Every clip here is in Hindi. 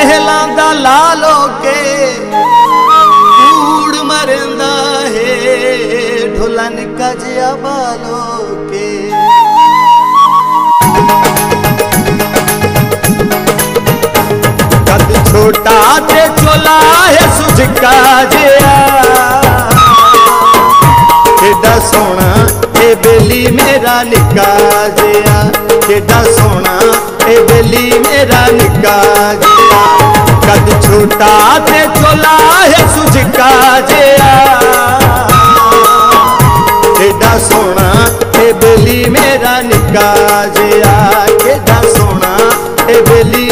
ਮਹਿਲਾਂ ਦਾ ਲਾਲ ਹੋ ਕੇ ਕੂੜ ਮਰਦਾ ਹੈ ਢੋਲਨ ਕਜਿਆ ਬਾਲੋ ਕੇ ਕਦ ਛੋਟਾ ਤੇ ਚੋਲਾ ਹੈ ਸੁਝਕਾ ਜਿਆ ਕਿੱਡਾ ਸੋਹਣਾ ਇਹ ਬੇਲੀ ਮੇਰਾ ਨਿੱਕਾ ਜਿਆ ਕਿੱਡਾ ਸੋਹਣਾ ਇਹ ਬੇਲੀ ਮੇਰਾ ਨਿੱਕਾ ਜਿਆ ਕਦ ਛੋਟਾ ਤੇ ਚੋਲਾ ਹੈ ਸੁਝਕਾ ਜਿਆ ਕਿੱਡਾ ਸੋਹਣਾ ਇਹ ਬੇਲੀ ਮੇਰਾ ਨਿੱਕਾ ਜਿਆ ਕਿੱਡਾ ਸੋਹਣਾ ਇਹ ਬੇਲੀ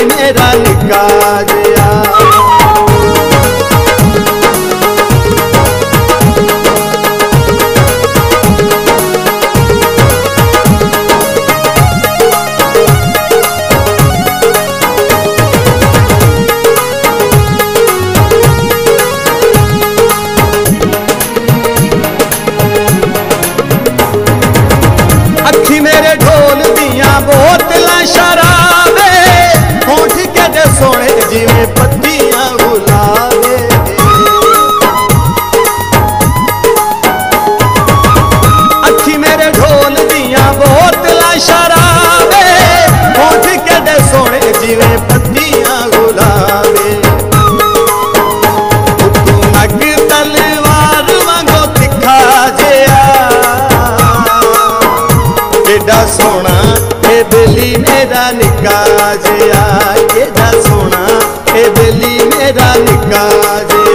ਸੋਹਣਾ ਇਹ ਬੇਲੀ ਮੇਰਾ ਨਿੱਕਾ ਜਿਆ ਕਿੱਡਾ ਸੋਹਣਾ ਇਹ ਬੇਲੀ ਮੇਰਾ ਨਿੱਕਾ ਜਿਆ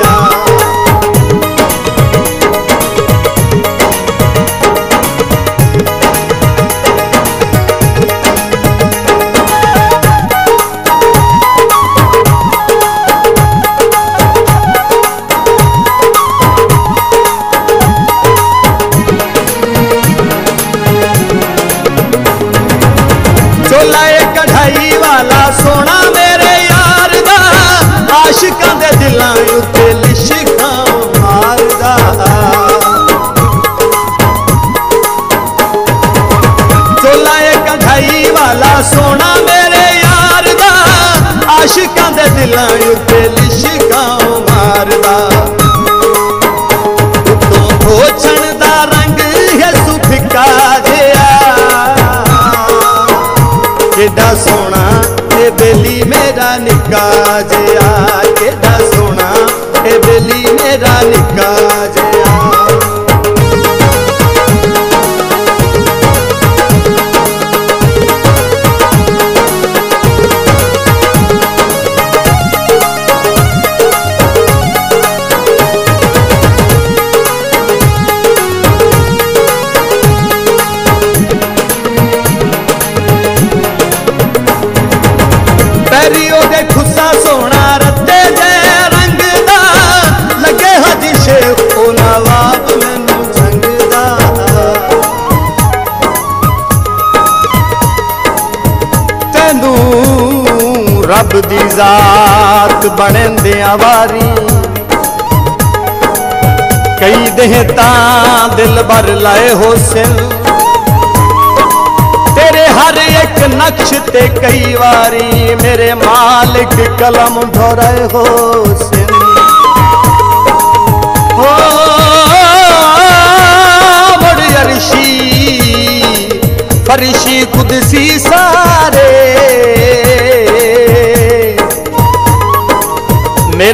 लायू पेली शिकाओ मारदा तो भोजन दा रंग है सुफिका जया। केडा सोना ए बेली मेरा निका जया। केडा सोना ए बेली मेरा निका जया। दूँ रब की जात बनन दे कई देहता दिल भर लाए हो सिल तेरे हर एक नक्श ते कई बारी मेरे मालिक कलम ढोरे हो सिल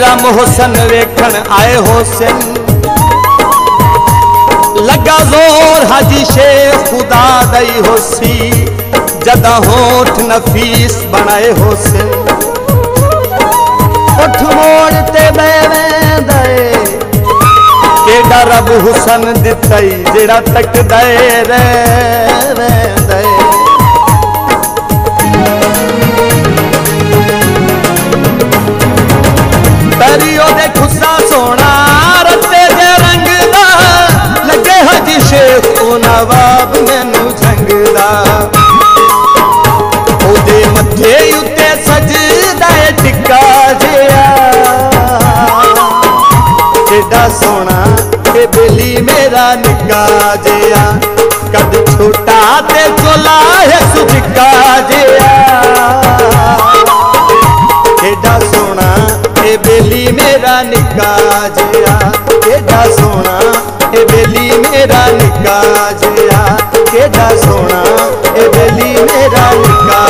मेरा मोहसन वेखण आए हो सिंह। लगा ज़ोर हाजी शेख खुदा दई हो सी। जदा होठ नफीस बनाए हो सिंह। उठ मोड़ ते दए। केड़ा रब हुसन दितई, जेड़ा तक दए रे दए। सोना हे बेली मेरा निका जया। कद छोटा ते चोला है सुझका जया। सोना हे बेली मेरा निका जया। एडा सोना हे बेली मेरा निका जया। एडा सोना हे बेली मेरा निका